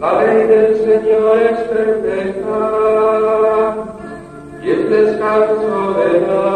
La ley del Señor es perfecta, y el descanso de la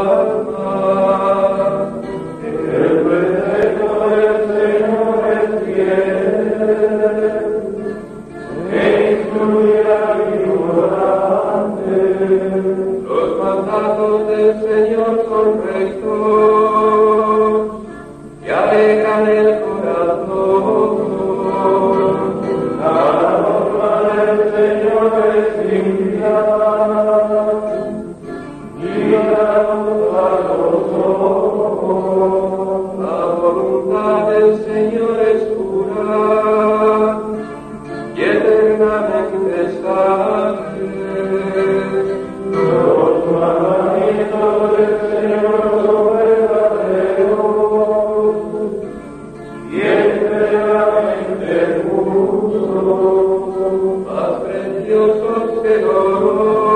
Más preciosos que los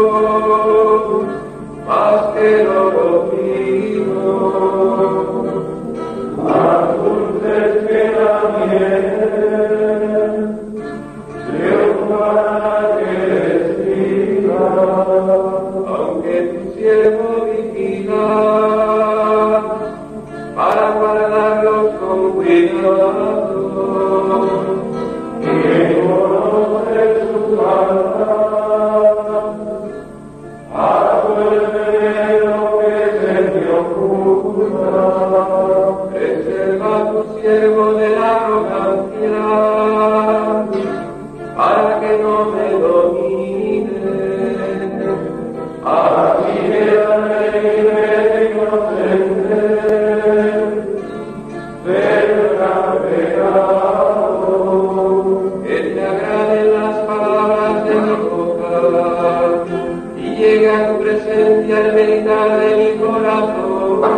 más que lo opino, a ustedes que la miren, de un lugar aunque tu cielo digna, para guardarlos con cuidado. Reserva tu siervo de la arrogancia para que no me domine. A ti, al rey, me encender, ser arrebatado. Que te agrade las palabras de mi boca y llega a tu presencia el meditar de mi corazón.